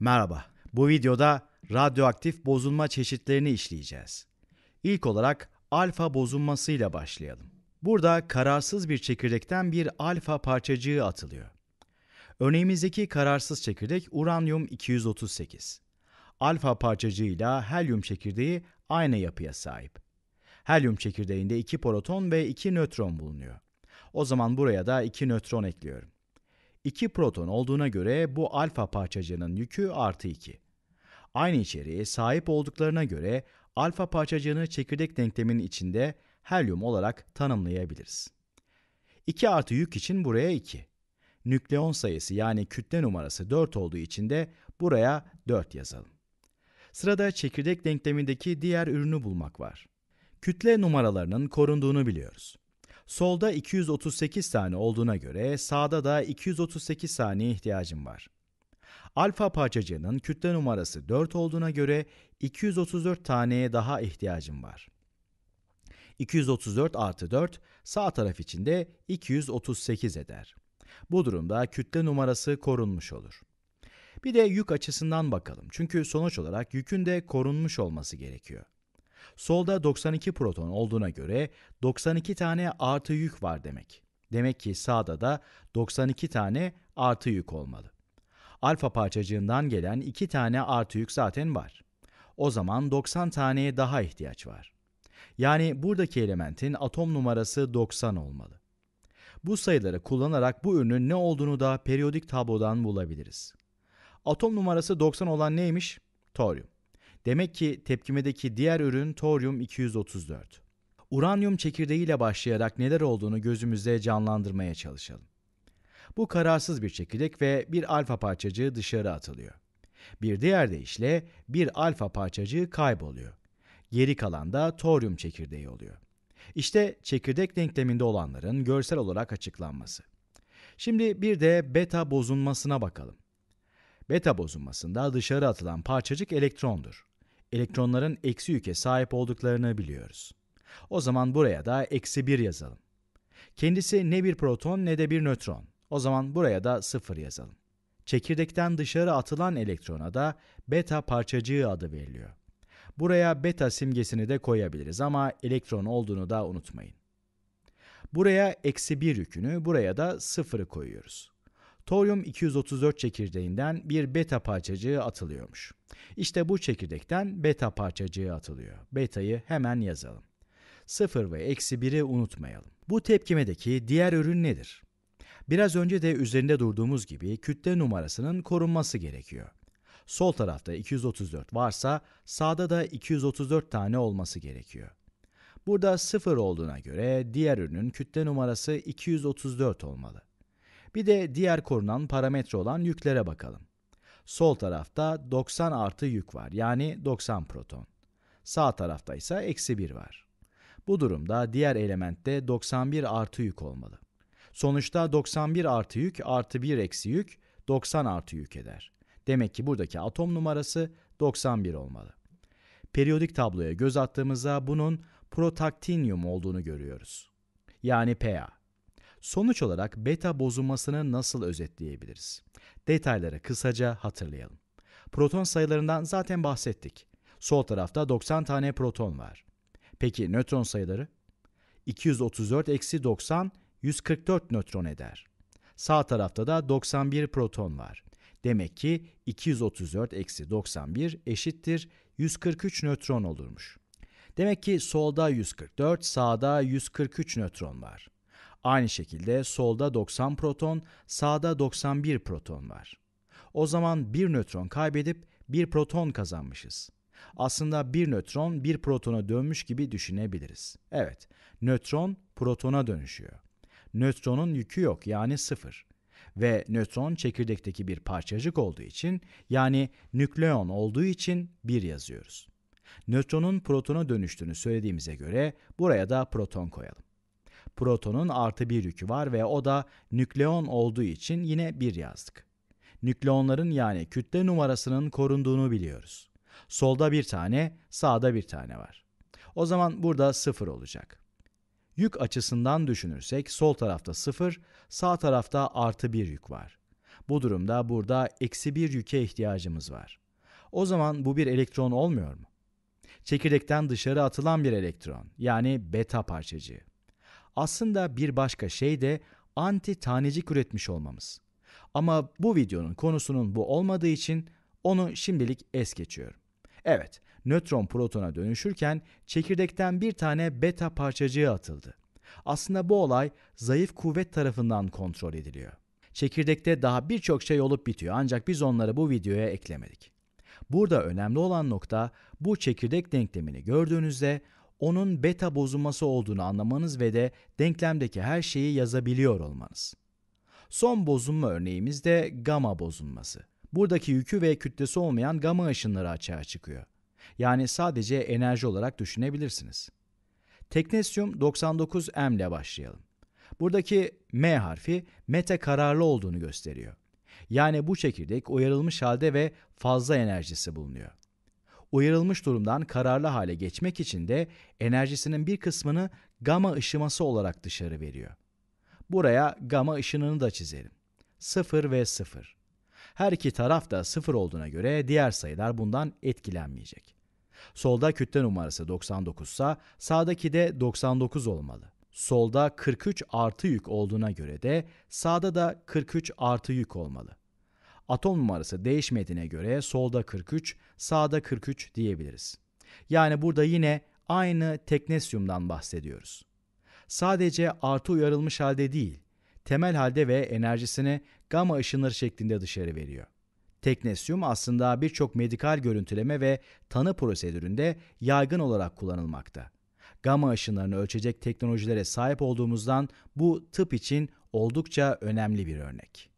Merhaba. Bu videoda radyoaktif bozulma çeşitlerini işleyeceğiz. İlk olarak alfa bozulmasıyla başlayalım. Burada kararsız bir çekirdekten bir alfa parçacığı atılıyor. Örneğimizdeki kararsız çekirdek uranyum 238. Alfa parçacığıyla helyum çekirdeği aynı yapıya sahip. Helyum çekirdeğinde 2 proton ve 2 nötron bulunuyor. O zaman buraya da 2 nötron ekliyorum. 2 proton olduğuna göre bu alfa parçacığının yükü artı 2. Aynı içeriğe sahip olduklarına göre alfa parçacığını çekirdek denkleminin içinde helyum olarak tanımlayabiliriz. 2 artı yük için buraya 2. Nükleon sayısı yani kütle numarası 4 olduğu için de buraya 4 yazalım. Sırada çekirdek denklemindeki diğer ürünü bulmak var. Kütle numaralarının korunduğunu biliyoruz. Solda 238 tane olduğuna göre sağda da 238 saniye ihtiyacım var. Alfa parçacığının kütle numarası 4 olduğuna göre 234 taneye daha ihtiyacım var. 234 artı 4 sağ taraf için de 238 eder. Bu durumda kütle numarası korunmuş olur. Bir de yük açısından bakalım. Çünkü sonuç olarak yükün de korunmuş olması gerekiyor. Solda 92 proton olduğuna göre 92 tane artı yük var demek. Demek ki sağda da 92 tane artı yük olmalı. Alfa parçacığından gelen 2 tane artı yük zaten var. O zaman 90 taneye daha ihtiyaç var. Yani buradaki elementin atom numarası 90 olmalı. Bu sayıları kullanarak bu ürünün ne olduğunu da periyodik tablodan bulabiliriz. Atom numarası 90 olan neymiş? Toryum. Demek ki tepkimedeki diğer ürün toryum 234. Uranyum çekirdeğiyle başlayarak neler olduğunu gözümüzde canlandırmaya çalışalım. Bu kararsız bir çekirdek ve bir alfa parçacığı dışarı atılıyor. Bir diğer deyişle bir alfa parçacığı kayboluyor. Geri kalan da toryum çekirdeği oluyor. İşte çekirdek denkleminde olanların görsel olarak açıklanması. Şimdi bir de beta bozunmasına bakalım. Beta bozunmasında dışarı atılan parçacık elektrondur. Elektronların eksi yüke sahip olduklarını biliyoruz. O zaman buraya da eksi 1 yazalım. Kendisi ne bir proton ne de bir nötron. O zaman buraya da 0 yazalım. Çekirdekten dışarı atılan elektrona da beta parçacığı adı veriliyor. Buraya beta simgesini de koyabiliriz ama elektron olduğunu da unutmayın. Buraya eksi 1 yükünü, buraya da 0'ı koyuyoruz. Toryum 234 çekirdeğinden bir beta parçacığı atılıyormuş. İşte bu çekirdekten beta parçacığı atılıyor. Beta'yı hemen yazalım. 0 ve eksi 1'i unutmayalım. Bu tepkimedeki diğer ürün nedir? Biraz önce de üzerinde durduğumuz gibi kütle numarasının korunması gerekiyor. Sol tarafta 234 varsa sağda da 234 tane olması gerekiyor. Burada 0 olduğuna göre diğer ürünün kütle numarası 234 olmalı. Bir de diğer korunan parametre olan yüklere bakalım. Sol tarafta 90 artı yük var yani 90 proton. Sağ tarafta ise eksi 1 var. Bu durumda diğer elementte 91 artı yük olmalı. Sonuçta 91 artı yük artı 1 eksi yük 90 artı yük eder. Demek ki buradaki atom numarası 91 olmalı. Periyodik tabloya göz attığımızda bunun protaktinyum olduğunu görüyoruz. Yani Pa. Sonuç olarak beta bozulmasını nasıl özetleyebiliriz? Detayları kısaca hatırlayalım. Proton sayılarından zaten bahsettik. Sol tarafta 90 tane proton var. Peki nötron sayıları? 234 eksi 90, 144 nötron eder. Sağ tarafta da 91 proton var. Demek ki 234 eksi 91 eşittir 143 nötron olurmuş. Demek ki solda 144, sağda 143 nötron var. Aynı şekilde solda 90 proton, sağda 91 proton var. O zaman bir nötron kaybedip bir proton kazanmışız. Aslında bir nötron bir protona dönmüş gibi düşünebiliriz. Evet, nötron protona dönüşüyor. Nötronun yükü yok yani sıfır. Ve nötron çekirdekteki bir parçacık olduğu için yani nükleon olduğu için bir yazıyoruz. Nötronun protona dönüştüğünü söylediğimize göre buraya da proton koyalım. Protonun artı bir yükü var ve o da nükleon olduğu için yine bir yazdık. Nükleonların yani kütle numarasının korunduğunu biliyoruz. Solda bir tane, sağda bir tane var. O zaman burada sıfır olacak. Yük açısından düşünürsek sol tarafta sıfır, sağ tarafta artı bir yük var. Bu durumda burada eksi bir yüke ihtiyacımız var. O zaman bu bir elektron olmuyor mu? Çekirdekten dışarı atılan bir elektron yani beta parçacığı. Aslında bir başka şey de anti tanecik üretmiş olmamız. Ama bu videonun konusunun bu olmadığı için onu şimdilik es geçiyorum. Evet, nötron protona dönüşürken çekirdekten bir tane beta parçacığı atıldı. Aslında bu olay zayıf kuvvet tarafından kontrol ediliyor. Çekirdekte daha birçok şey olup bitiyor ancak biz onları bu videoya eklemedik. Burada önemli olan nokta bu çekirdek denklemini gördüğünüzde onun beta bozulması olduğunu anlamanız ve de denklemdeki her şeyi yazabiliyor olmanız. Son bozulma örneğimiz de gamma bozulması. Buradaki yükü ve kütlesi olmayan gamma ışınları açığa çıkıyor. Yani sadece enerji olarak düşünebilirsiniz. Teknesyum 99M ile başlayalım. Buradaki M harfi meta kararlı olduğunu gösteriyor. Yani bu çekirdek uyarılmış halde ve fazla enerjisi bulunuyor. Uyarılmış durumdan kararlı hale geçmek için de enerjisinin bir kısmını gamma ışıması olarak dışarı veriyor. Buraya gamma ışınını da çizelim. 0 ve 0. Her iki taraf da 0 olduğuna göre diğer sayılar bundan etkilenmeyecek. Solda kütle numarası 99 ise sağdaki de 99 olmalı. Solda 43 artı yük olduğuna göre de sağda da 43 artı yük olmalı. Atom numarası değişmediğine göre solda 43, sağda 43 diyebiliriz. Yani burada yine aynı teknesyumdan bahsediyoruz. Sadece artı uyarılmış halde değil, temel halde ve enerjisini gamma ışınları şeklinde dışarı veriyor. Teknesyum aslında birçok medikal görüntüleme ve tanı prosedüründe yaygın olarak kullanılmakta. Gamma ışınlarını ölçecek teknolojilere sahip olduğumuzdan bu tıp için oldukça önemli bir örnek.